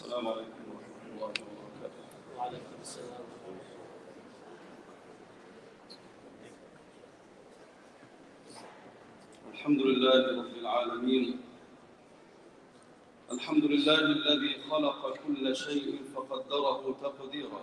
السلام عليكم ورحمة الله وبركاته. وعليكم السلام. الحمد لله رب العالمين. الحمد لله الذي خلق كل شيء فقدره تقديرا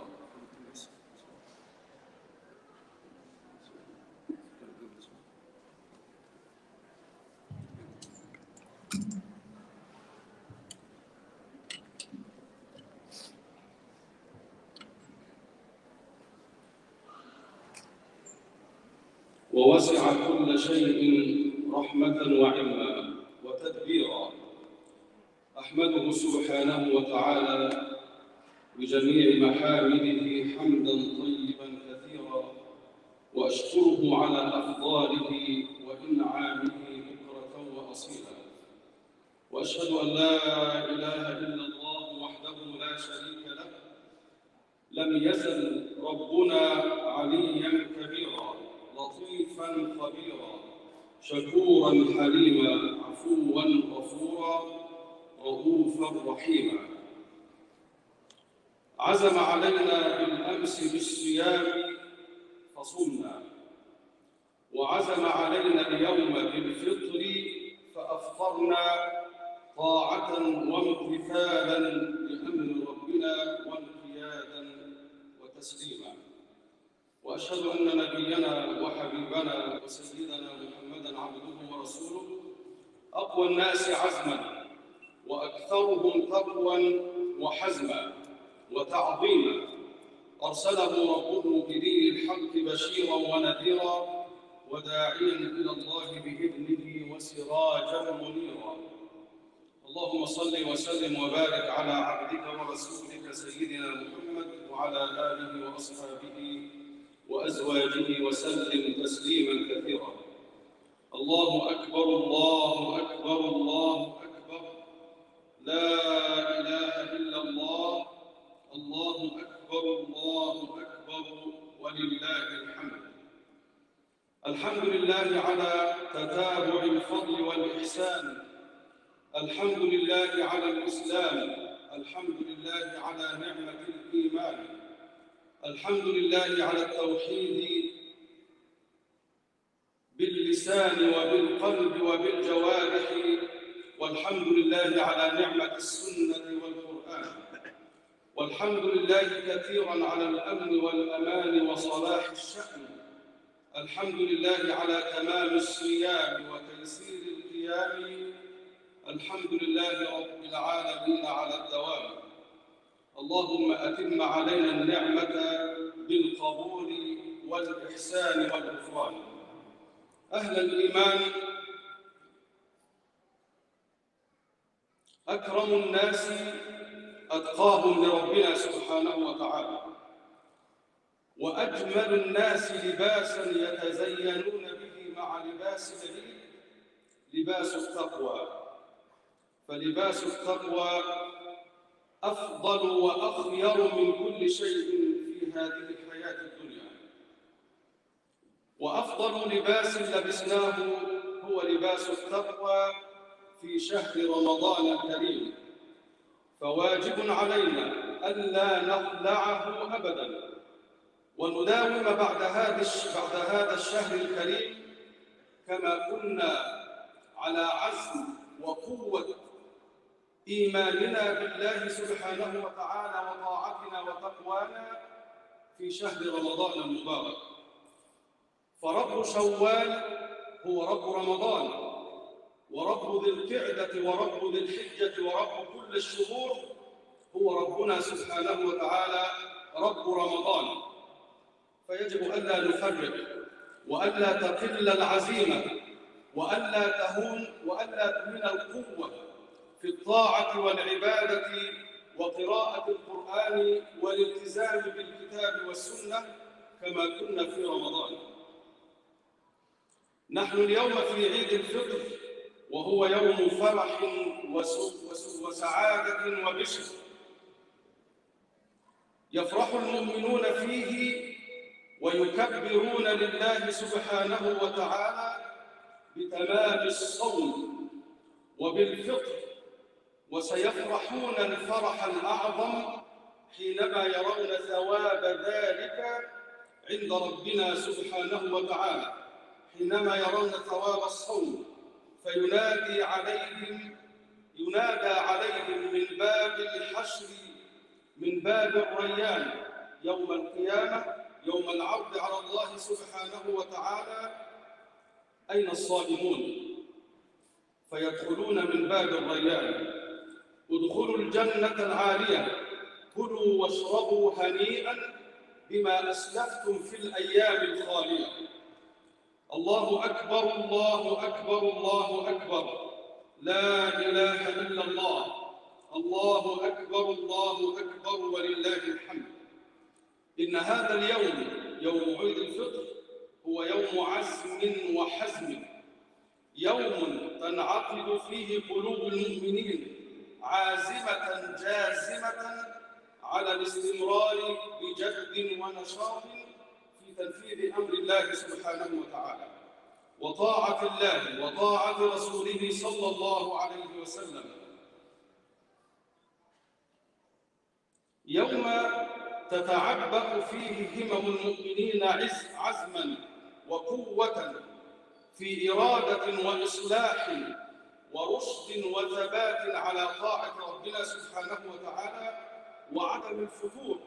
ووسع كل شيء رحمة وعلما وتدبيرا أحمده سبحانه وتعالى بجميع محامده حمدا طيبا كثيرا وأشكره على أفضاله وإنعامه بكرة وأصيلا وأشهد أن لا إله إلا الله وحده لا شريك له لم يزل ربنا عليا كبيرا لطيفا خبيرا شكورا حليما عفوا غفورا رؤوفا رحيما عزم علينا بالامس بالصيام فصمنا وعزم علينا اليوم بالفطر فأفطرنا طاعة وامتثالا لأمر ربنا وانقيادا وتسليما. وأشهد أن نبينا وحبيبنا وسيدنا محمدا عبده ورسوله أقوى الناس عزما وأكثرهم تقوى وحزما وتعظيما. أرسله ربه بدين الحق بشيرا ونذيرا وداعيا إلى الله بإذنه وسراجا منيرا. اللهم صل وسلم وبارك على عبدك ورسولك سيدنا محمد وعلى آله وأصحابه وأزواجه وسلم تسليما كثيرا. الله أكبر الله أكبر الله أكبر. لا إله إلا الله. الله أكبر الله أكبر. ولله الحمد. الحمد لله على تتابع الفضل والإحسان. الحمد لله على الإسلام. الحمد لله على نعمة الإيمان. الحمد لله على التوحيد باللسان وبالقلب وبالجوارح. والحمد لله على نعمة السنة والحمد لله كثيرا على الأمن والأمان وصلاح الشأن. الحمد لله على تمام الصيام وتيسير القيام. الحمد لله رب العالمين على الدوام. اللهم أتم علينا النعمة بالقبول والإحسان والغفران أهل الإيمان أكرم الناس أتقاهم لربنا سبحانه وتعالى. وأجمل الناس لباسا يتزينون به مع لباس العيد لباس التقوى. فلباس التقوى أفضل وأخير من كل شيء في هذه الحياة الدنيا. وأفضل لباس لبسناه هو لباس التقوى في شهر رمضان الكريم. فواجب علينا ألا نخلعه أبدا. ونداوم بعد هذا بعد هذا الشهر الكريم كما كنا على عزم وقوة إيماننا بالله سبحانه وتعالى وطاعتنا وتقوانا في شهر رمضان المبارك. فرب شوال هو رب رمضان. ورب ذي القعدة ورب ذي الحجة ورب كل الشهور هو ربنا سبحانه وتعالى رب رمضان. فيجب ألا نفرق وألا تقل العزيمة وألا تهون وألا تهين القوة في الطاعة والعبادة وقراءة القرآن والالتزام بالكتاب والسنة كما كنا في رمضان. نحن اليوم في عيد الفطر. وهو يوم فرح وسعادة وبشر. يفرح المؤمنون فيه ويكبرون لله سبحانه وتعالى بتمام الصوم وبالفطر وسيفرحون الفرح الأعظم حينما يرون ثواب ذلك عند ربنا سبحانه وتعالى. حينما يرون ثواب الصوم. فينادي عليهم ينادى عليهم من باب الحشر من باب الريان يوم القيامة يوم العرض على الله سبحانه وتعالى. أين الصائمون؟ فيدخلون من باب الريان. ادخلوا الجنة العالية. كلوا واشربوا هنيئا بما أسلفتم في الأيام الخالية. الله أكبر الله أكبر الله أكبر. لا إله إلا الله. الله أكبر الله أكبر ولله الحمد. إن هذا اليوم يوم عيد الفطر هو يوم عزم وحزم. يوم تنعقد فيه قلوب المؤمنين عازمة جازمة على الاستمرار بجد ونشاط. تنفيذ أمر الله سبحانه وتعالى. وطاعة الله وطاعة رسوله صلى الله عليه وسلم. يوم تتعبأ فيه همم المؤمنين عز عزما وقوة في إرادة وإصلاح ورشد وثبات على طاعة ربنا سبحانه وتعالى وعدم الفتور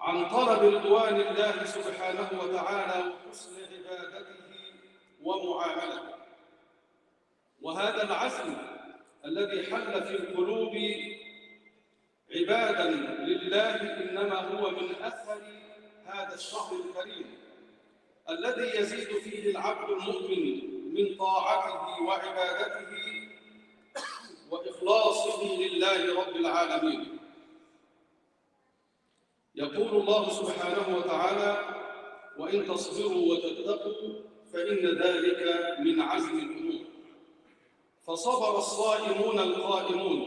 عن طلب رضوان الله سبحانه وتعالى وحسن عبادته ومعاملته. وهذا العزم الذي حل في القلوب عبادا لله إنما هو من أثر هذا الشهر الكريم الذي يزيد فيه العبد المؤمن من طاعته وعبادته وإخلاصه لله رب العالمين. يقول الله سبحانه وتعالى وإن تصبروا وتتقوا فإن ذلك من عزم الأمور. فصبر الصائمون القائمون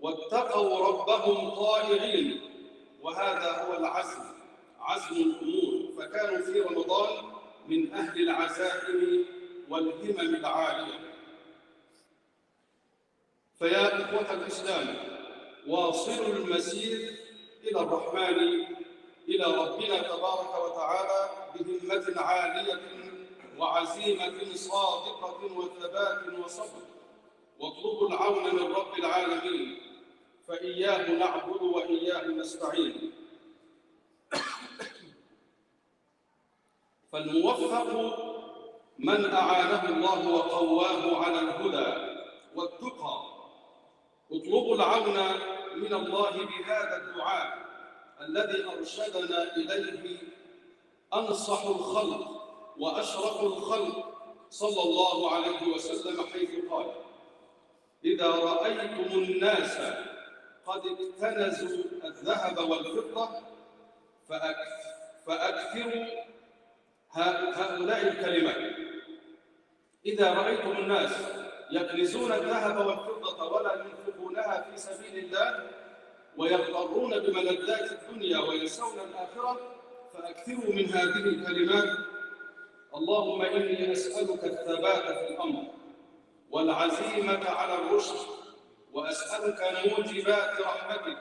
واتقوا ربهم طائعين وهذا هو العزم عزم الأمور. فكانوا في رمضان من أهل العزائم والهمم العالية. فيا إخوة الإسلام واصلوا المسير إلى الرحمن إلى ربنا تبارك وتعالى بهمة عالية وعزيمة صادقة وثبات وصبر. واطلبوا العون من رب العالمين فإياه نعبد وإياه نستعين. فالموفق من أعانه الله وقواه على الهدى والتقى. اطلبوا العون من الله بهذا الدعاء الذي أرشدنا إليه أنصح الخلق وأشرف الخلق صلى الله عليه وسلم حيث قال إذا رأيتم الناس قد اكتنزوا الذهب والفضة فأكثروا هؤلاء الكلمات. إذا رأيتم الناس يكنزون الذهب والفضة ولا في سبيل الله ويغترون بملذات الدنيا وينسون الآخرة فأكثروا من هذه الكلمات اللهم إني أسألك الثبات في الأمر والعزيمة على الرشد وأسألك موجبات رحمتك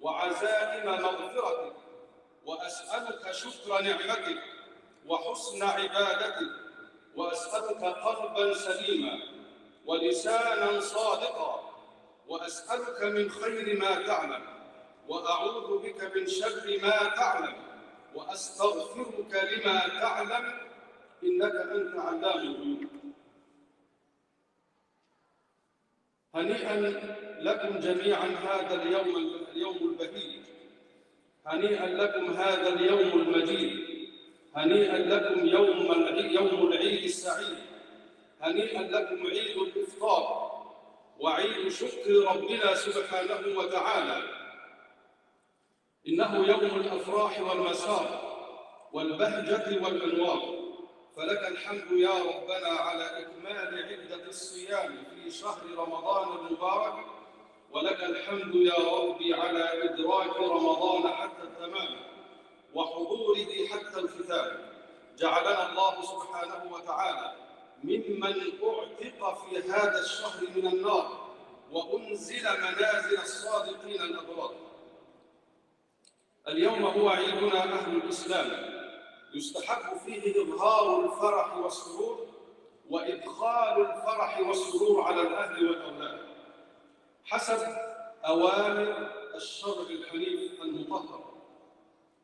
وعزائم مغفرتك وأسألك شكر نعمتك وحسن عبادتك وأسألك قلبا سليما ولسانا صادقا وأسألك من خير ما تعلم وأعوذ بك من شر ما تعلم وأستغفرك لما تعلم إنك أنت علام الغيوب. هنيئا لكم جميعا هذا اليوم اليوم البهيج هنيئا لكم هذا اليوم المجيد. هنيئا لكم يوم يوم العيد السعيد. هنيئا لكم عيد الإفطار. وعيد شكر ربنا سبحانه وتعالى. إنه يوم الأفراح والمسار والبهجة والأنوار. فلك الحمد يا ربنا على إكمال عدة الصيام في شهر رمضان المبارك. ولك الحمد يا ربي على إدراك رمضان حتى التمام وحضوره حتى الختام. جعلنا الله سبحانه وتعالى ممن أعتق في هذا الشهر من النار وأنزل منازل الصادقين الأبرار. اليوم هو عيدنا أهل الإسلام. يستحب فيه إظهار الفرح والسرور وإدخال الفرح والسرور على الأهل والأولاد. حسب أوامر الشرع الحنيف المطهر.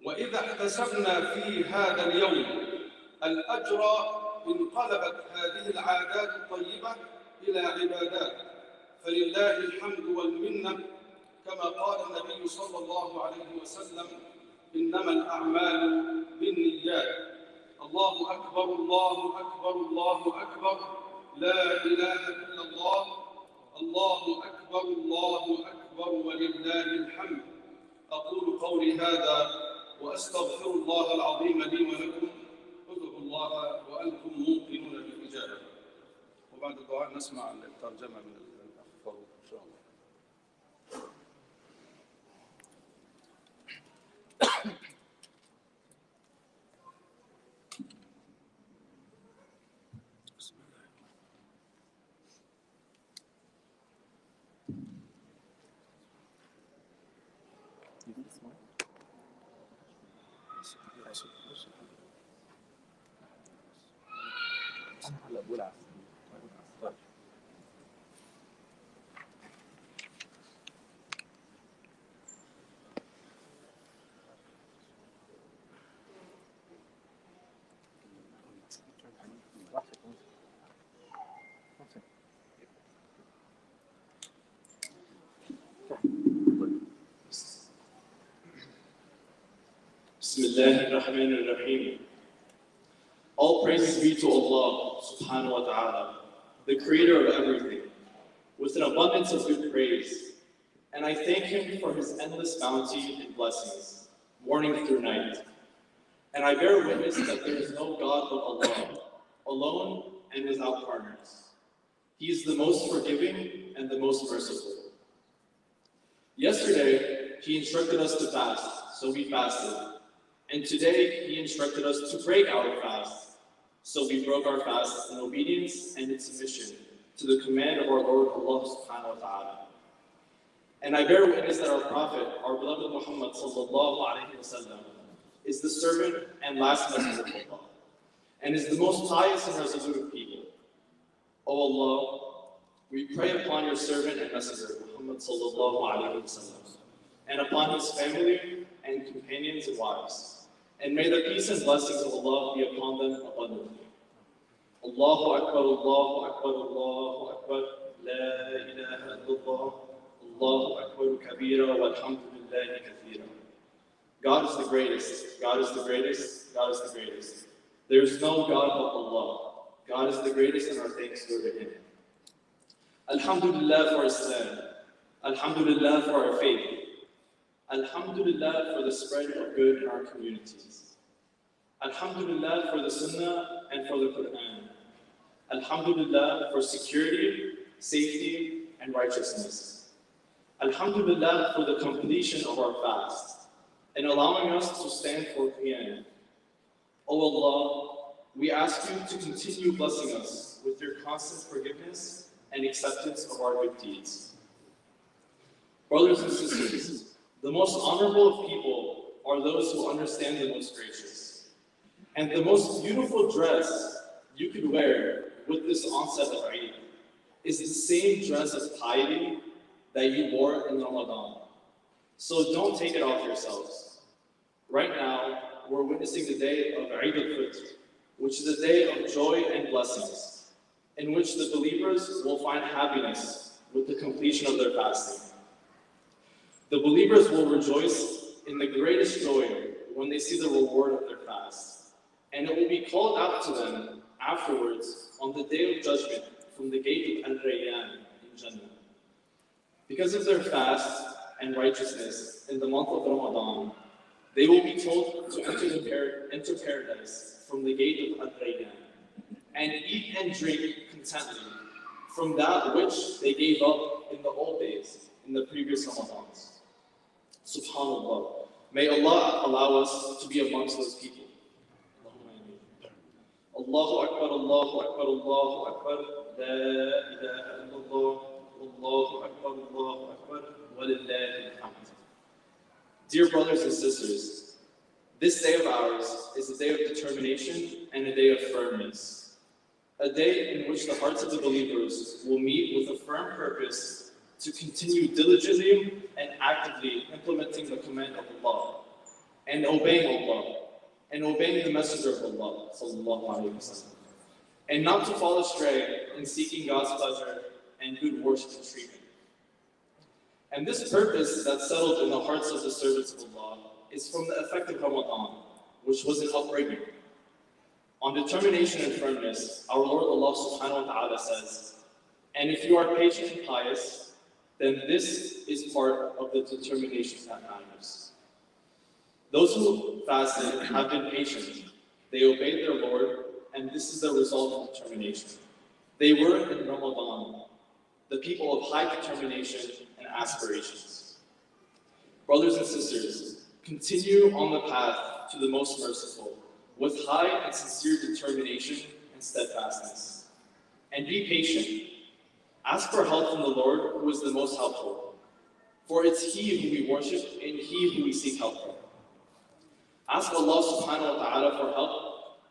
وإذا احتسبنا في هذا اليوم الأجر انقلبت هذه العادات الطيبة إلى عبادات. فلله الحمد والمنة كما قال النبي صلى الله عليه وسلم إنما الأعمال بالنيات. الله أكبر الله أكبر الله أكبر. لا إله إلا الله. الله أكبر الله أكبر ولله الحمد. أقول قولي هذا وأستغفر الله العظيم لي ولكم. الله وأنتم موقنون بالإجابة. وبعد الدعاء نسمع الترجمة من الأخ فاروق إن شاء الله All praises be to Allah subhanahu wa ta'ala, the creator of everything, with an abundance of good praise. And I thank him for his endless bounty and blessings, morning through night. And I bear witness that there is no God but Allah, alone and without partners. He is the most forgiving and the most merciful. Yesterday, he instructed us to fast, so we fasted. And today, he instructed us to break our fast, so we broke our fast in obedience and in submission to the command of our Lord Allah subhanahu wa ta'ala. And I bear witness that our Prophet, our beloved Muhammad sallallahu alayhi wa sallam, is the servant and last messenger of Allah, and is the most pious and resolute of people. O Allah, we pray upon your servant and messenger, Muhammad sallallahu alayhi wa sallam, and upon his family and companions and wives. And may the peace and blessings of Allah be upon them abundantly. Allahu Akbar, Allahu Akbar, Allahu Akbar, La ilaha illallah, Allahu Akbar kabira, walhamdulillahi kathira. God is the greatest, God is the greatest, God is the greatest. There is no God but Allah. God is the greatest and our thanks go to Him. Alhamdulillah for Islam. Alhamdulillah for our faith. Alhamdulillah for the spread of good in our communities. Alhamdulillah for the Sunnah and for the Quran. Alhamdulillah for security, safety, and righteousness. Alhamdulillah for the completion of our fast and allowing us to stand for Qiyam. O Allah, we ask you to continue blessing us with your constant forgiveness and acceptance of our good deeds. Brothers and sisters, the most honorable of people are those who understand the most gracious. And the most beautiful dress you could wear with this onset of Eid is the same dress of piety that you wore in Ramadan. So don't take it off yourselves. Right now, we're witnessing the day of Eid al-Fitr, which is a day of joy and blessings, in which the believers will find happiness with the completion of their fasting. The believers will rejoice in the greatest joy when they see the reward of their fast. And it will be called out to them afterwards on the day of judgment from the gate of Al Rayyan in Jannah. Because of their fast and righteousness in the month of Ramadan, they will be told to enter, par- enter paradise from the gate of Al Rayyan and eat and drink contently from that which they gave up in the old days, in the previous Ramadans. SubhanAllah. May Allah allow us to be amongst those people. Allahu Akbar, Allahu Akbar, Allahu Akbar, La ilaha illallah, Allahu Akbar, Allahu Akbar, walillahi alhamd. Dear brothers and sisters, this day of ours is a day of determination and a day of firmness. A day in which the hearts of the believers will meet with a firm purpose to continue diligently and actively implementing the command of Allah and obeying Allah and obeying the Messenger of Allah wasallam, and not to fall astray in seeking God's pleasure and good worship and treatment. And this purpose that's settled in the hearts of the servants of Allah is from the effect of Ramadan, which was an upbringing. On determination and firmness, our Lord Allah subhanahu wa ta'ala says, And if you are patient and pious, then this is part of the determination that matters. Those who fasted have been patient. They obeyed their Lord, and this is the result of determination. They were in Ramadan, the people of high determination and aspirations. Brothers and sisters, continue on the path to the most merciful with high and sincere determination and steadfastness. And be patient. Ask for help from the Lord, who is the most helpful. For it's He who we worship and He who we seek help from. Ask Allah subhanahu wa ta'ala for help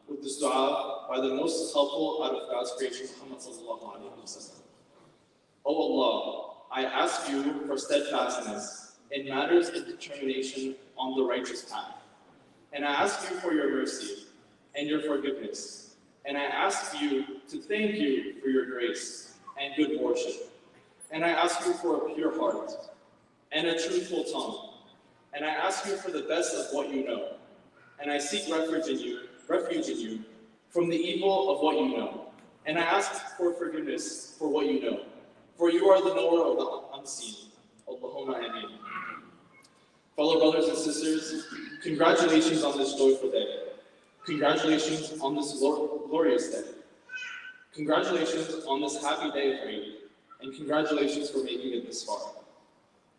with this dua by the most helpful out of God's creation, Muhammad sallallahu alayhi wa sallam. O Allah, I ask you for steadfastness in matters of determination on the righteous path. And I ask you for your mercy and your forgiveness. And I ask you to thank you for your grace and good worship. And I ask you for a pure heart and a truthful tongue. And I ask you for the best of what you know. And I seek refuge in you, refuge in you from the evil of what you know. And I ask for forgiveness for what you know. For you are the knower of the unseen. Allahumma ameen. Fellow brothers and sisters, congratulations on this joyful day. Congratulations on this glorious day. Congratulations on this happy day of Eid. And congratulations for making it this far.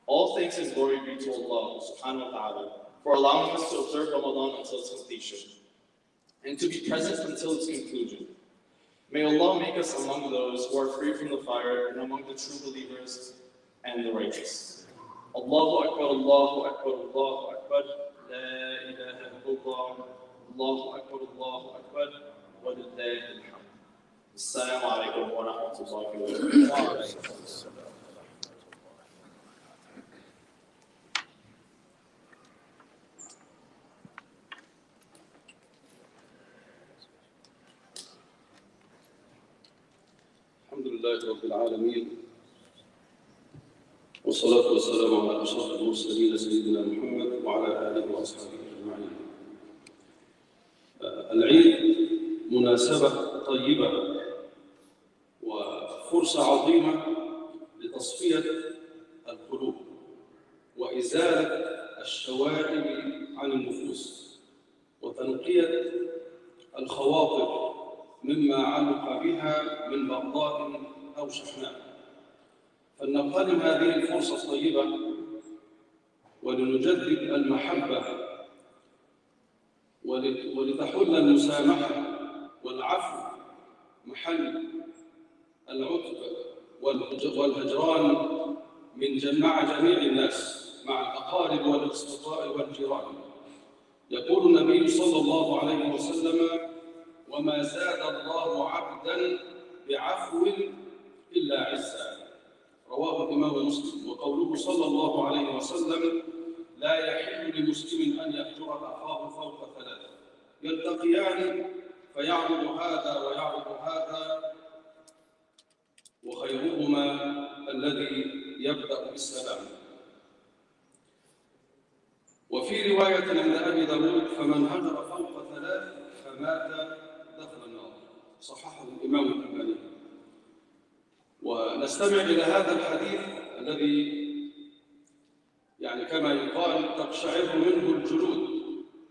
All thanks and glory be to Allah subhanahu wa ta'ala for allowing us to observe Ramadan until its completion and to be present until its conclusion. May Allah make us among those who are free from the fire and among the true believers and the righteous. Allahu Akbar, Allahu Akbar, Allahu Akbar, La ilaha illallah, Allahu Akbar, Allahu Akbar, wa lillahi alhamd. Alaikum wa rahmatullahi wa barakatuh. الحمد لله رب العالمين والصلاة والسلام على أشرف المرسلين سيدنا محمد وعلى آله وأصحابه أجمعين. العيد مناسبة طيبة وفرصة عظيمة لتصفية القلوب وإزالة الشوائب عن النفوس وتنقية الخواطر مما علق بها من بغضاء أو شحناء. فلنغتنم هذه الفرصة الطيبة ولنجدد المحبة ولت- ولتحل المسامحة والعفو محل العتب والهج- والهجران من جم- مع جميع الناس مع الأقارب والأصدقاء والجيران. يقول النبي صلى الله عليه وسلم وما زاد الله عبدا بعفو إلا عزا رواه الإمام مسلم. وقوله صلى الله عليه وسلم لا يحل لمسلم أن يهجر أخاه فوق ثلاث يلتقيان فيعرض هذا ويعرض هذا وخيرهما الذي يبدأ بالسلام. وفي رواية عند أبي داود فمن هجر فوق ثلاث فمات دخل النار. صححه الإمام الألباني. ونستمع إلى هذا الحديث الذي يعني كما يقال تقشعر منه الجلود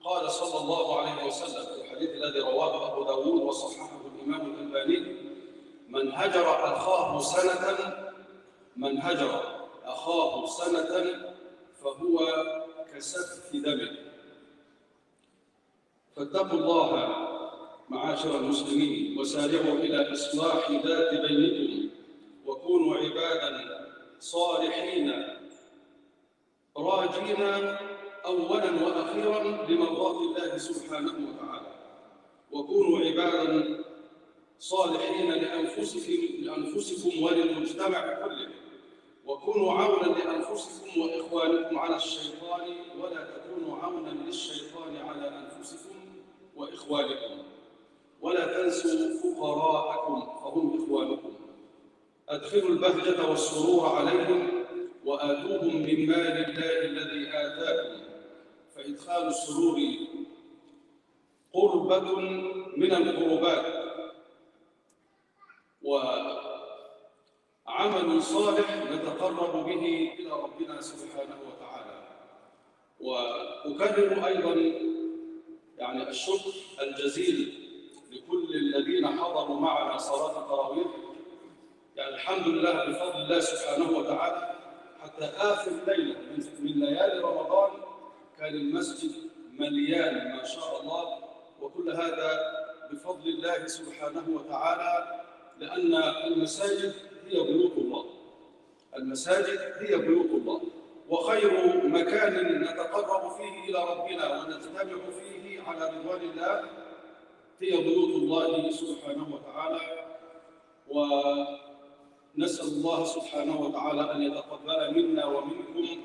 قال صلى الله عليه وسلم في الحديث الذي رواه أبو داود وصححه من هجر أخاه سنة من هجر أخاه سنة فهو كسفك دمه فاتقوا الله معاشر المسلمين وسارعوا إلى إصلاح ذات بينكم وكونوا عبادا صالحين راجين أولا وأخيرا لمرضاة الله سبحانه وتعالى. وكونوا عبادا صالحين لأنفسكم لأنفسكم وللمجتمع كله. وكونوا عونا لأنفسكم وإخوانكم على الشيطان ولا تكونوا عونا للشيطان على أنفسكم وإخوانكم. ولا تنسوا فقراءكم فهم إخوانكم. أدخلوا البهجة والسرور عليهم وآتوهم من مال الله الذي آتاكم. فإدخال السرور قربة من القربات وعمل صالح نتقرب به إلى ربنا سبحانه وتعالى. وأكرر أيضا يعني الشكر الجزيل لكل الذين حضروا معنا صلاة التراويح. يعني الحمد لله بفضل الله سبحانه وتعالى. حتى آخر ليلة من ليالي رمضان كان المسجد مليان ما شاء الله. وكل هذا بفضل الله سبحانه وتعالى. لأن المساجد هي بيوت الله. المساجد هي بيوت الله. وخير مكان نتقرب فيه إلى ربنا ونجتمع فيه على رضوان الله هي بيوت الله سبحانه وتعالى. ونسأل الله سبحانه وتعالى أن يتقبل منا ومنكم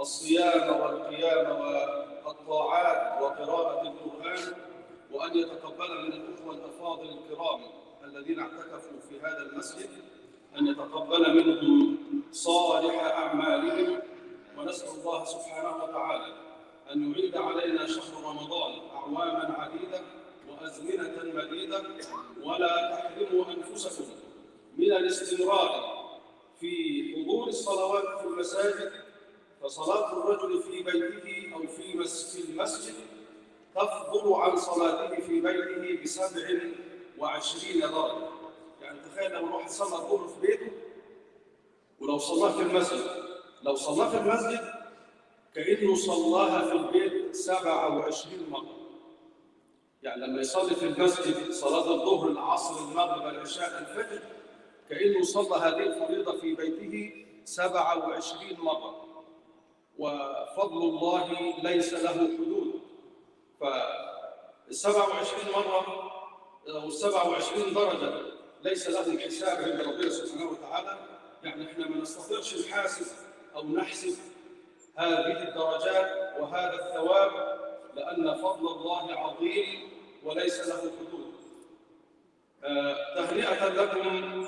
الصيام والقيام والطاعات وقراءة القرآن وأن يتقبل من الأخوة الأفاضل الكرام. الذين اعتكفوا في هذا المسجد أن يتقبل منهم صالح أعمالهم ونسأل الله سبحانه وتعالى أن يعيد علينا شهر رمضان أعواما عديدة وأزمنة مديدة ولا تحرموا أنفسكم من الاستمرار في حضور الصلوات في المساجد فصلاة الرجل في بيته أو في مس- في المسجد تفضل عن صلاته في بيته بسبع وعشرين درجة. يعني تخيل لو الواحد صلى الظهر في بيته ولو صلاه في المسجد. لو صلاه في المسجد كأنه صلاها في البيت 27 مرة. يعني لما يصلي في المسجد صلاة الظهر العصر المغرب العشاء الفجر كأنه صلى هذه الفريضة في بيته 27 مرة. وفضل الله ليس له حدود. فال 27 مرة أو ال 27 درجة ليس لهم حساب عند ربنا سبحانه وتعالى يعني إحنا ما نستطيعش نحاسب أو نحسب هذه الدرجات وهذا الثواب لأن فضل الله عظيم وليس له حدود. آه، تهنئة لكم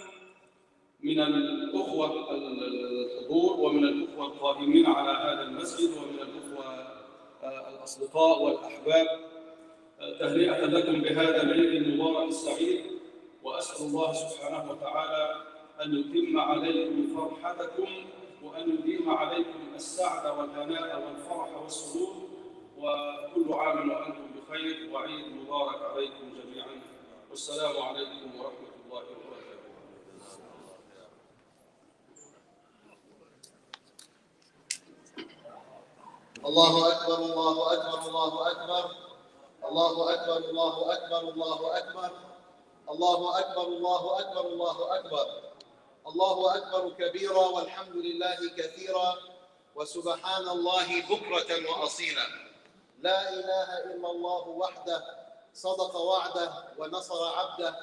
من الأخوة الحضور ومن الأخوة القائمين على هذا المسجد ومن الأخوة آه، الأصدقاء والأحباب. تهنئة لكم بهذا العيد المبارك السعيد وأسأل الله سبحانه وتعالى أن يتم عليكم فرحتكم وأن يديم عليكم السعد والهناء والفرح والسرور وكل عام وأنتم بخير وعيد مبارك عليكم جميعا. والسلام عليكم ورحمة الله وبركاته. الله أكبر الله أكبر الله أكبر. الله أكبر الله أكبر الله أكبر. الله أكبر الله أكبر الله أكبر. الله أكبر كبيرا والحمد لله كثيرا. وسبحان الله بكرة وأصيلا. لا إله إلا الله وحده صدق وعده ونصر عبده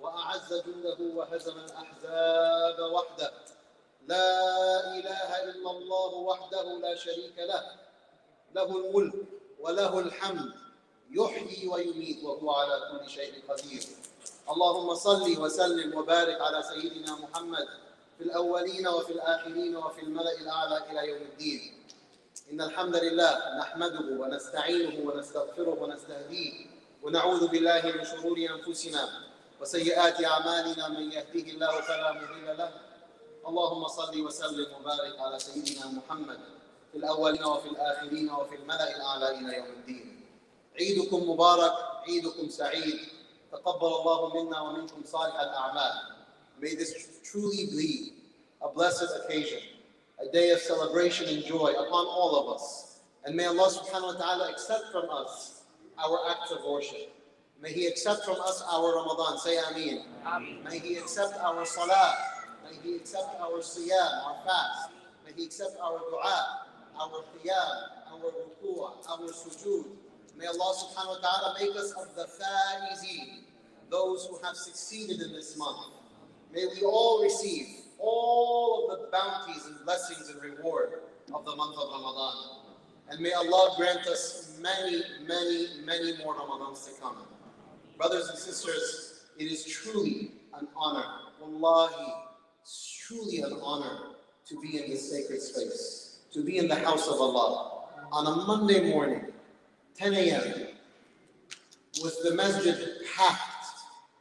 وأعز جنده وهزم الأحزاب وحده. لا إله إلا الله وحده لا شريك له. له الملك وله الحمد. يحيي ويميت وهو على كل شيء قدير. اللهم صل وسلم وبارك على سيدنا محمد في الأولين وفي الآخرين وفي الملأ الأعلى إلى يوم الدين. إن الحمد لله نحمده ونستعينه ونستغفره ونستهديه ونعوذ بالله من شرور أنفسنا وسيئات أعمالنا من يهده الله فلا مضل له. اللهم صل وسلم وبارك على سيدنا محمد في الأولين وفي الآخرين وفي الملأ الأعلى إلى يوم الدين. عيدكم مبارك عيدكم سعيد تقبل الله منا ومنكم صالح الأعمال May this truly be a blessed occasion, a day of celebration and joy upon all of us. And may Allah subhanahu wa ta'ala accept from us our acts of worship. May He accept from us our Ramadan. Say Ameen. May He accept our salah. May He accept our siyam, our fast. May He accept our dua, our qiyam, our ruku', our sujood. May Allah subhanahu wa ta'ala make us of the faizeen, those who have succeeded in this month. May we all receive all of the bounties and blessings and reward of the month of Ramadan. And may Allah grant us many, many, many more Ramadans to come. Brothers and sisters, it is truly an honor, wallahi, it's truly an honor to be in this sacred space, to be in the house of Allah on a Monday morning, 10 a.m., with the masjid packed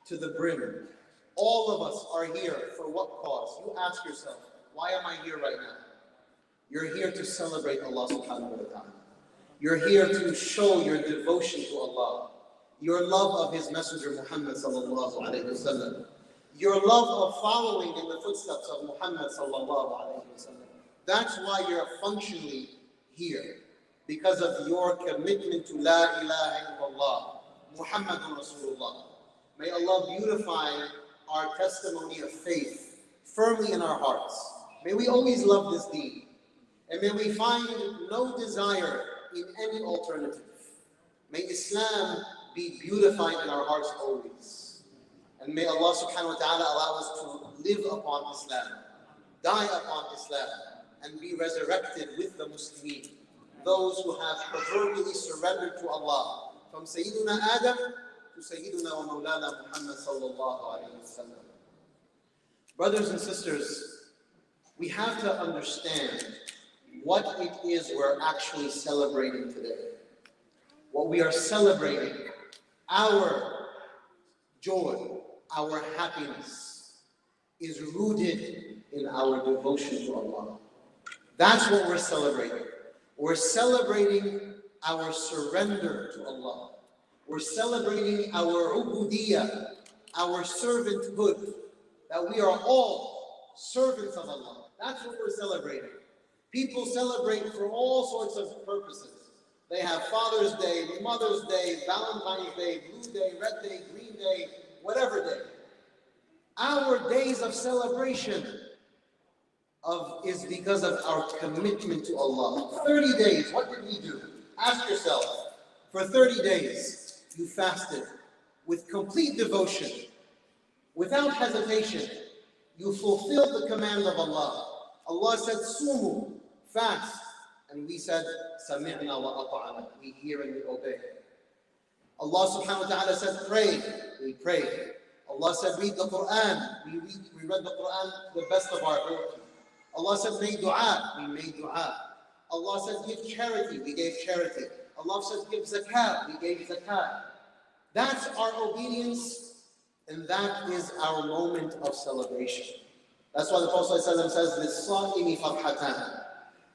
to the brim. All of us are here for what cause? You ask yourself, why am I here right now? You're here to celebrate Allah subhanahu wa ta'ala. You're here to show your devotion to Allah, your love of His Messenger Muhammad sallallahu alayhi wasallam, your love of following in the footsteps of Muhammad sallallahu alayhi wasallam. That's why you're functionally here, because of your commitment to La ilaha illallah, Muhammadun Rasulullah. May Allah beautify our testimony of faith firmly in our hearts. May we always love this deed. And may we find no desire in any alternative. May Islam be beautified in our hearts always. And may Allah subhanahu wa ta'ala allow us to live upon Islam, die upon Islam, and be resurrected with the Muslimin, those who have proverbially surrendered to Allah, from Sayyidina Adam to Sayyidina wa Mawlana Muhammad sallallahu alayhi wa sallam. Brothers and sisters, we have to understand what it is we're actually celebrating today. What we are celebrating, our joy, our happiness, is rooted in our devotion to Allah. That's what we're celebrating. We're celebrating our surrender to Allah. We're celebrating our ubudiyah, our servanthood, that we are all servants of Allah. That's what we're celebrating. People celebrate for all sorts of purposes. They have Father's Day, Mother's Day, Valentine's Day, Blue Day, Red Day, Green Day, whatever day. Our days of celebration of is because of our commitment to Allah. 30 days, what did we do? Ask yourself. For 30 days, you fasted with complete devotion, without hesitation. You fulfilled the command of Allah. Allah said, Sumu, fast. And we said, Sami'na wa ata'ana. We hear and we obey. Allah subhanahu wa ta'ala said, pray. We prayed. Allah said, read the Quran. We, read, we read the Quran the best of our ability. Allah says, make dua, we made dua. Allah says, give charity, we gave charity. Allah says, give zakat, we gave zakat. That's our obedience, and that is our moment of celebration. That's why the Prophet says, farhatan.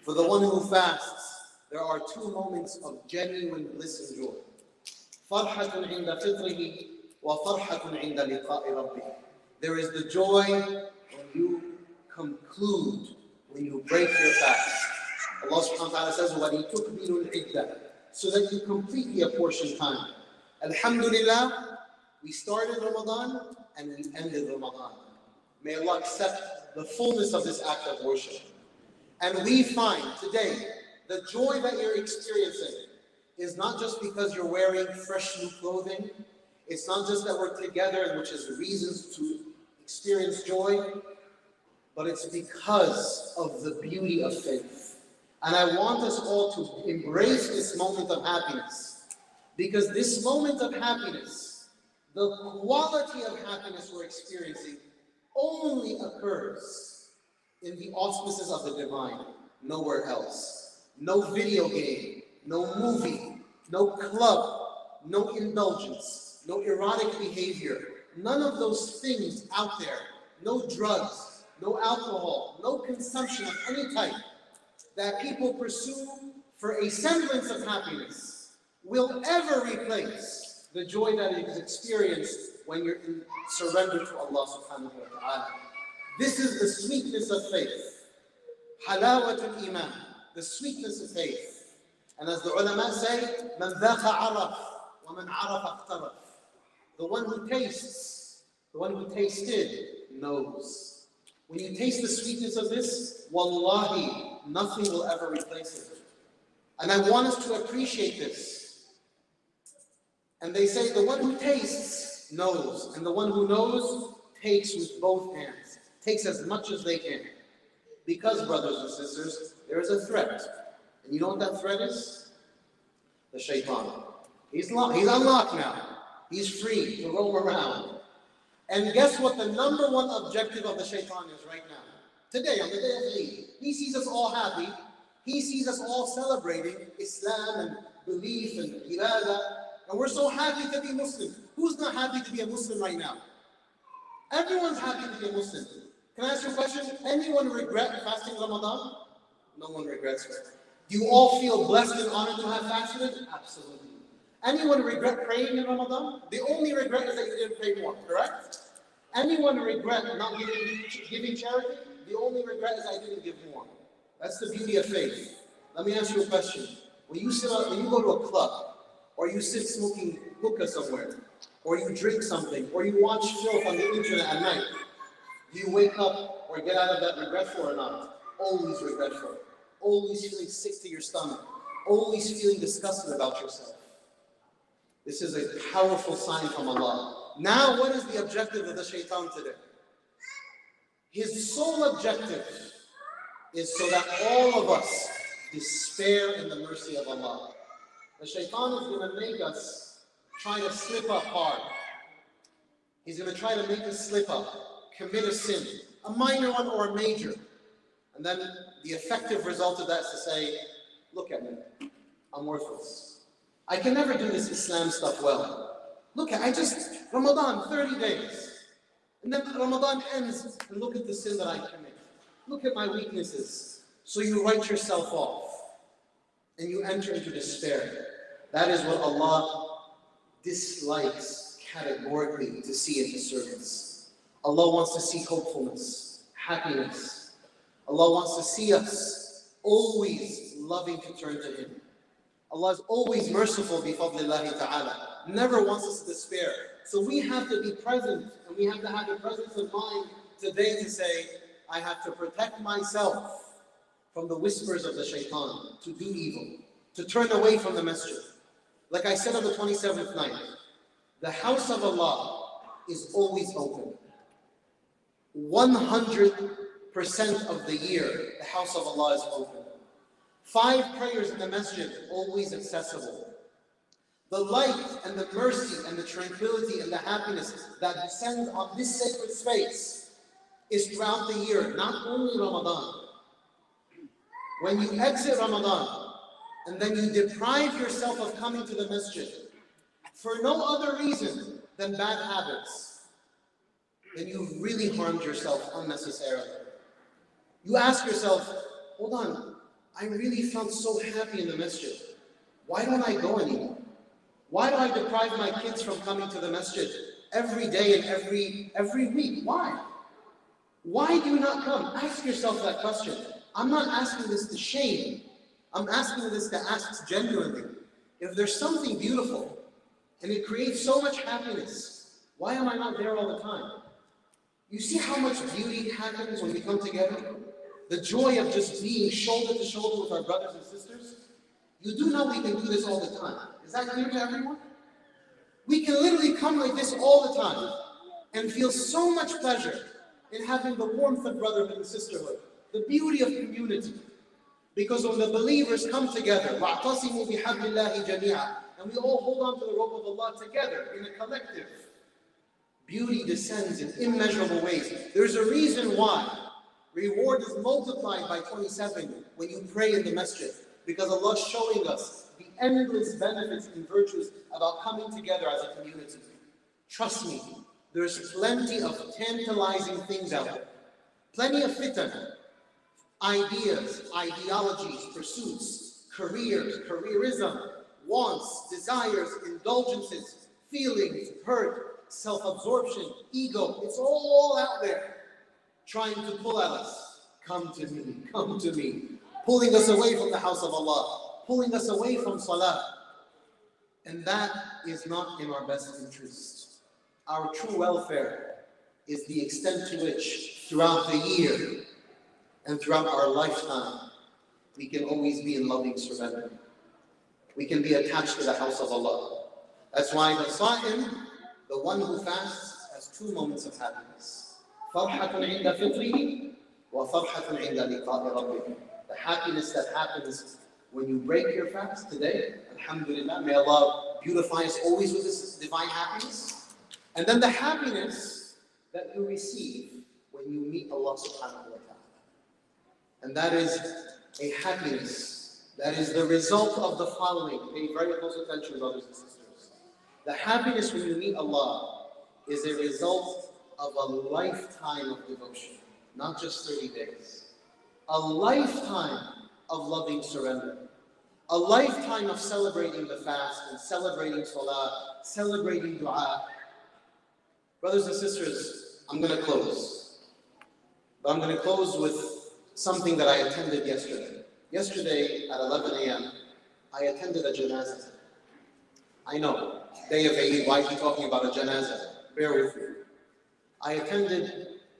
For the one who fasts, there are two moments of genuine bliss and joy. Farhatun inda fitrihi wa farhatun inda liqa'i. There is the joy when you conclude, when you break your fast. Allah subhanahu wa ta'ala says, وَلِتُكْمِلُ الْعِدَّةِ So that you complete the apportioned time. Alhamdulillah, we started Ramadan and we ended Ramadan. May Allah accept the fullness of this act of worship. And we find today the joy that you're experiencing is not just because you're wearing fresh new clothing, it's not just that we're together, which is reasons to experience joy, but it's because of the beauty of faith. And I want us all to embrace this moment of happiness because this moment of happiness, the quality of happiness we're experiencing, only occurs in the auspices of the divine, nowhere else. No video game, no movie, no club, no indulgence, no erotic behavior, none of those things out there, no drugs, no alcohol, no consumption of any type that people pursue for a semblance of happiness will ever replace the joy that is experienced when you're in surrender to Allah subhanahu wa ta'ala. This is the sweetness of faith. Halawatul iman, the sweetness of faith. And as the ulama say, man dhaqa araf, wa man araf aqtaraf. The one who tastes, the one who tasted knows. When you taste the sweetness of this, wallahi, nothing will ever replace it. And I want us to appreciate this. And they say the one who tastes knows, and the one who knows takes with both hands, takes as much as they can. Because, brothers and sisters, there is a threat. And you know what that threat is? The shaitan. He's, locked, he's unlocked now. He's free to roam around. And guess what the number one objective of the shaitan is right now? Today, on the day of Eid, he sees us all happy. He sees us all celebrating Islam and belief and ibadah. And we're so happy to be Muslim. Who's not happy to be a Muslim right now? Everyone's happy to be a Muslim. Can I ask you a question? Anyone regret fasting Ramadan? No one regrets it. Do you all feel blessed and honored to have fasted? Absolutely. Anyone regret praying in Ramadan? The only regret is that you didn't pray more, correct? Anyone regret not giving, giving charity? The only regret is I didn't give more. That's the beauty of faith. Let me ask you a question. When you sit when you go to a club, or you sit smoking hookah somewhere, or you drink something, or you watch filth on the internet at night, do you wake up or get out of that regretful or not? Always regretful. Always feeling sick to your stomach. Always feeling disgusted about yourself. This is a powerful sign from Allah. Now, what is the objective of the shaitan today? His sole objective is so that all of us despair in the mercy of Allah. The shaitan is going to make us try to slip up hard. He's going to try to make us slip up, commit a sin, a minor one or a major. And then the effective result of that is to say, look at me, I'm worthless. I can never do this Islam stuff well. Look, at I just, Ramadan, 30 days. And then Ramadan ends, and look at the sin that I commit. Look at my weaknesses. So you write yourself off, and you enter into despair. That is what Allah dislikes categorically to see in His servants. Allah wants to see hopefulness, happiness. Allah wants to see us always loving to turn to Him. Allah is always merciful, bifadlillahi ta'ala. Never wants us to despair. So we have to be present and we have to have the presence of mind today to say, I have to protect myself from the whispers of the shaitan, to do evil, to turn away from the masjid. Like I said on the 27th night, the house of Allah is always open. 100% of the year, the house of Allah is open. Five prayers in the masjid, always accessible. The light and the mercy and the tranquility and the happiness that descends on this sacred space is throughout the year, not only Ramadan. When you exit Ramadan and then you deprive yourself of coming to the masjid for no other reason than bad habits, then you've really harmed yourself unnecessarily. You ask yourself, hold on, I really felt so happy in the masjid. Why don't I go anymore? Why do I deprive my kids from coming to the masjid every day and every every week? Why? Why do you not come? Ask yourself that question. I'm not asking this to shame. I'm asking this to ask genuinely. If there's something beautiful and it creates so much happiness, why am I not there all the time? You see how much beauty happens when we come together? the joy of just being shoulder to shoulder with our brothers and sisters, you do know we can do this all the time. Is that clear to everyone? We can literally come like this all the time and feel so much pleasure in having the warmth of brotherhood and sisterhood, the beauty of community. Because when the believers come together, and we all hold on to the rope of Allah together in a collective, beauty descends in immeasurable ways. There's a reason why Reward is multiplied by 27 when you pray in the masjid because Allah is showing us endless benefits and virtues about coming together as a community. Trust me, there's plenty of tantalizing things out there. Plenty of fitan, ideas, ideologies, pursuits, careers, careerism, wants, desires, indulgences, feelings, hurt, self-absorption, ego. It's all out there trying to pull at us. Come to me, come to me. Pulling us away from the house of Allah, pulling us away from Salah. And that is not in our best interest. Our true welfare is the extent to which, throughout the year and throughout our lifetime, we can always be in loving surrender. we can be attached to the house of Allah. That's why the Sa'im, the one who fasts, has two moments of happiness. فرحة عند فطره وفرحة عند لقاء ربه. The happiness that happens when you break your fast today, Alhamdulillah, may Allah beautify us always with this divine happiness. And then the happiness that you receive when you meet Allah subhanahu wa ta'ala. And that is a happiness that is the result of the following. Pay very close attention, brothers and sisters. The happiness when you meet Allah is a result of a lifetime of devotion, not just 30 days. A lifetime of loving surrender. A lifetime of celebrating the fast and celebrating salah, celebrating dua. Brothers and sisters, I'm going to close. But I'm going to close with something that I attended yesterday. Yesterday at 11 a.m., I attended a janazah. I know, day of Eid, why is he talking about a janazah? Bear with me. I attended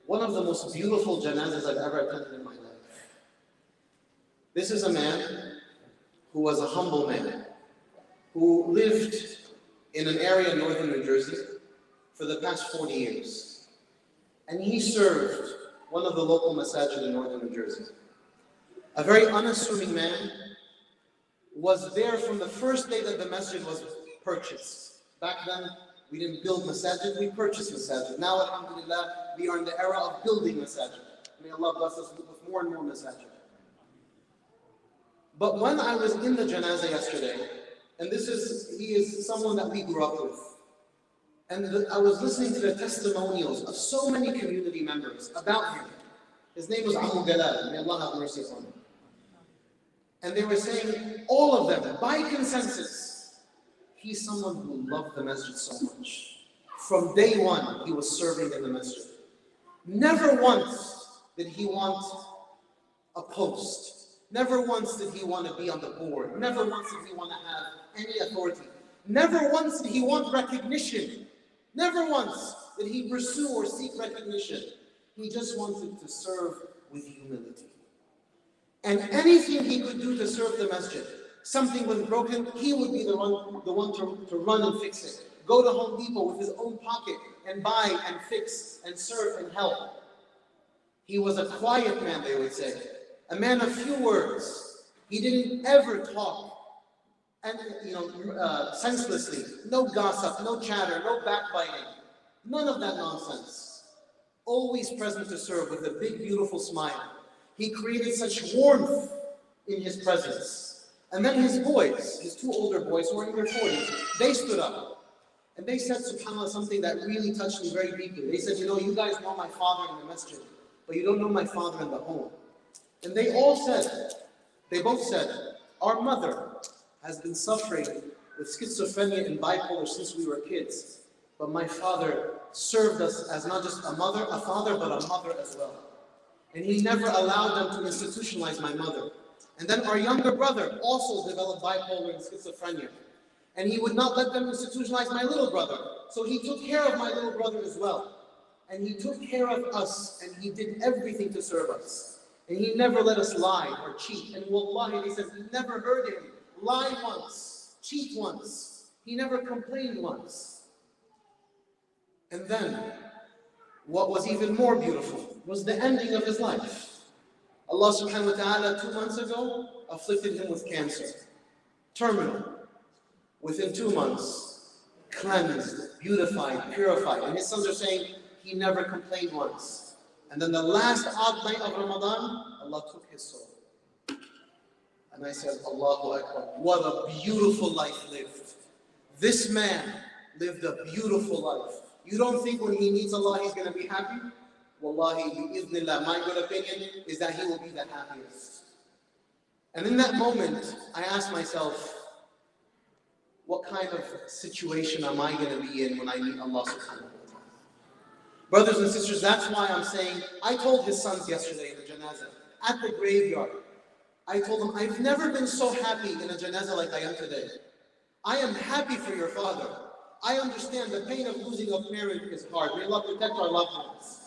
one of the most beautiful janazahs I've ever attended in my life. This is a man who was a humble man, who lived in an area in northern New Jersey for the past 40 years. And he served one of the local masajid in northern New Jersey. A very unassuming man was there from the first day that the masjid was purchased. Back then, we didn't build masajid, we purchased masajid. Now, alhamdulillah, we are in the era of building masajid. May Allah bless us with more and more masajid. But when I was in the janazah yesterday, and this is, he is someone that we grew up with, and the, I was listening to the testimonials of so many community members about him. His name was Abu Galal, may Allah have mercy on him. And they were saying, all of them, by consensus, he's someone who loved the masjid so much. From day one, he was serving in the masjid. Never once did he want a post. Never once did he want to be on the board. Never once did he want to have any authority. Never once did he want recognition. Never once did he pursue or seek recognition. He just wanted to serve with humility. And anything he could do to serve the masjid, something was broken, he would be the one, the one to, to run and fix it. Go to Home Depot with his own pocket and buy and fix and serve and help. He was a quiet man, they would say, a man of few words. He didn't ever talk and you know uh, senselessly. No gossip, no chatter, no backbiting, none of that nonsense. Always present to serve with a big, beautiful smile. He created such warmth in his presence. And then his boys, his two older boys who were in their 40s, they stood up. And they said, subhanAllah, something that really touched me very deeply. They said, You know, you guys know my father in the masjid, but you don't know my father in the home. And they all said, they both said, Our mother has been suffering with schizophrenia and bipolar since we were kids. But my father served us as not just a mother, a father, but a mother as well. And he never allowed them to institutionalize my mother. And then our younger brother also developed bipolar and schizophrenia. And he would not let them institutionalize my little brother. So he took care of my little brother as well. And he took care of us and he did everything to serve us. And he never let us lie or cheat. And wallahi, he says, never heard him lie once, cheat once. He never complained once. And then, what was even more beautiful was the ending of his life. Allah subhanahu wa ta'ala two months ago afflicted him with cancer. Terminal. Within two months, cleansed, beautified, purified. And his sons are saying he never complained once. And then the last odd night of Ramadan, Allah took his soul. And I said, Allahu Akbar, what a beautiful life lived. This man lived a beautiful life. You don't think when he meets Allah he's going to be happy? Wallahi, bi'idhnillah, my good opinion is that he will be the happiest. And in that moment, I asked myself, what kind of situation am I going to be in when I meet Allah subhanahu wa ta'ala? Brothers and sisters, that's why I'm saying, I told his sons yesterday in the janazah, at the graveyard, I told them, I've never been so happy in a janazah like I am today. I am happy for your father. I understand the pain of losing a parent is hard. May Allah protect our loved ones.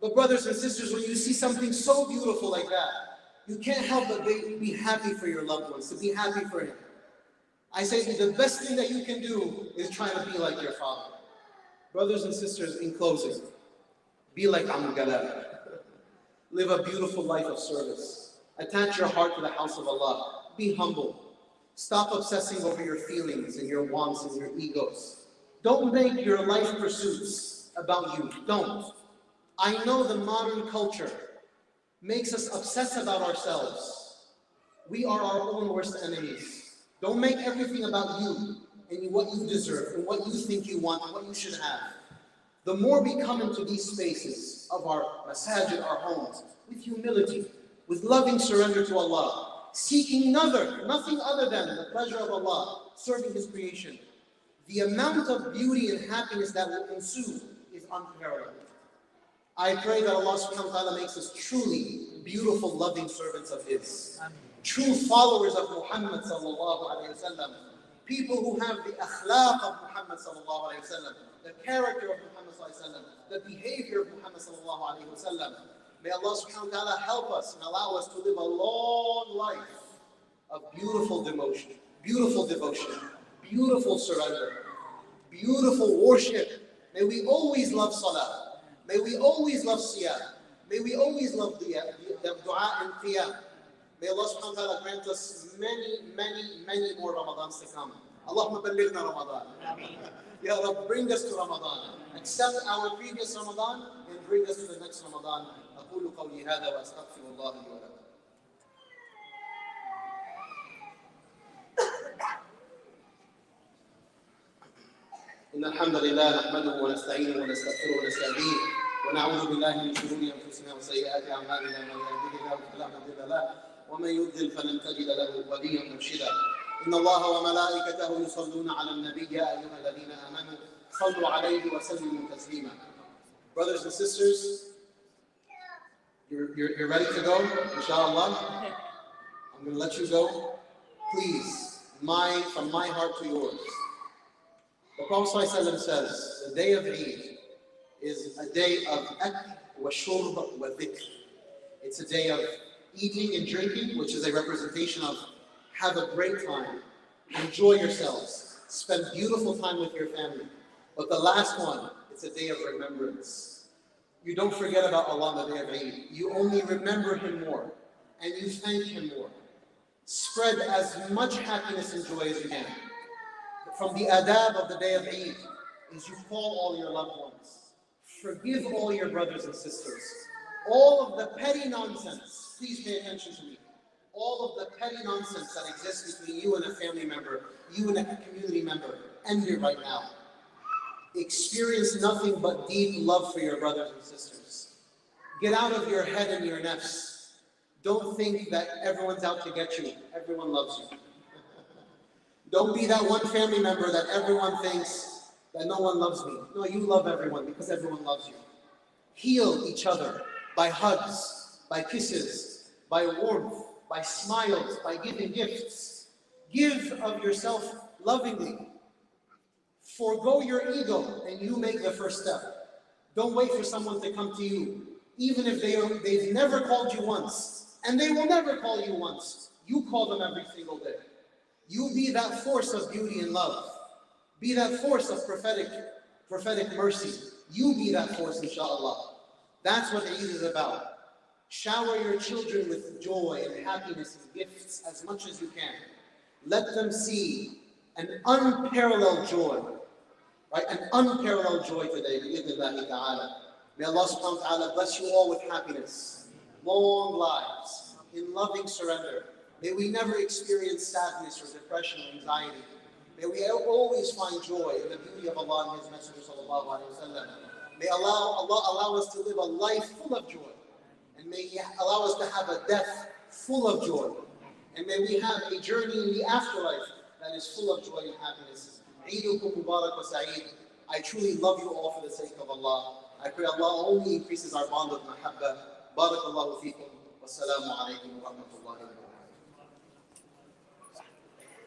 But brothers and sisters, when you see something so beautiful like that, you can't help but be, happy for your loved ones, to be happy for him. I say the best thing that you can do is try to be like your father. Brothers and sisters, in closing, be like Amr Galal. Live a beautiful life of service. Attach your heart to the house of Allah. Be humble. Stop obsessing over your feelings and your wants and your egos. Don't make your life pursuits about you. Don't. I know the modern culture makes us obsess about ourselves. We are our own worst enemies. Don't make everything about you and what you deserve and what you think you want and what you should have. The more we come into these spaces of our masajid, our homes, with humility, with loving surrender to Allah, seeking another, nothing other than the pleasure of Allah, serving His creation, the amount of beauty and happiness that will ensue is unparalleled. I pray that Allah subhanahu wa ta'ala makes us truly beautiful, loving servants of His. True followers of Muhammad sallallahu alayhi wasallam. People who have the akhlaq of Muhammad sallallahu alayhi wasallam, the character of Muhammad sallallahu alayhi wasallam, the behavior of Muhammad sallallahu alayhi wasallam. May Allah subhanahu wa ta'ala help us and allow us to live a long life of beautiful devotion, beautiful devotion, beautiful surrender, beautiful worship. May we always love salah. May we always love siyam. May we always love the, the dua and qiyam. May Allah subhanahu wa ta'ala grant us many, many, many more Ramadans to come. Allahumma ballighna Ramadan. Ya Rab, bring us to Ramadan. Accept our previous Ramadan and bring us to the next Ramadan. أقول قولي هذا وأستغفر الله لي ولكم. إن الحمد لله نحمده ونستعينه ونستغفره ونستهديه ونعوذ بالله من شرور أنفسنا وسيئات أعمالنا من يهده الله فلا مضل له ومن يضلل فلن تجد له وليا مرشدا إن الله وملائكته يصلون على النبي يا أيها الذين آمنوا صلوا عليه وسلموا تسليما Brothers and sisters, you're, you're, you're ready to go, inshallah? I'm going to let you go. Please, mine from my heart to yours. The Prophet ﷺ says, the day of Eid is a day of akl wa shurb wa dhikr. It's a day of eating and drinking, which is a representation of have a great time, enjoy yourselves, spend beautiful time with your family. But the last one, it's a day of remembrance. You don't forget about Allah on the day of Eid. You only remember Him more, and you thank Him more. Spread as much happiness and joy as you can. From the adab of the day of Eid is you call all your loved ones. Forgive all your brothers and sisters. All of the petty nonsense, please pay attention to me. All of the petty nonsense that exists between you and a family member, you and a community member, end it right now. Experience nothing but deep love for your brothers and sisters. Get out of your head and your nafs. Don't think that everyone's out to get you. Everyone loves you. Don't be that one family member that everyone thinks that no one loves me. No, you love everyone because everyone loves you. Heal each other by hugs, by kisses, by warmth, by smiles, by giving gifts. Give of yourself lovingly. Forgo your ego and you make the first step. Don't wait for someone to come to you, even if they are, they've never called you once, and they will never call you once. You call them every single day. You be that force of beauty and love. Be that force of prophetic, prophetic mercy. You be that force, inshallah. That's what Eid is about. Shower your children with joy and happiness and gifts as much as you can. Let them see an unparalleled joy, right? An unparalleled joy today. May Allah subhanahu wa ta'ala bless you all with happiness, long lives, in loving surrender. May we never experience sadness or depression or anxiety. May we always find joy in the beauty of Allah and His Messenger. May Allah, Allah allow us to live a life full of joy. And may He allow us to have a death full of joy. And may we have a journey in the afterlife that is full of joy and happiness. Eidukum Mubarak wa. I truly love you all for the sake of Allah. I pray Allah only increases our bond of mahabbah. Barakallahu fikum. Wassalamu alaikum wa rahmatullahi wa barakatuh.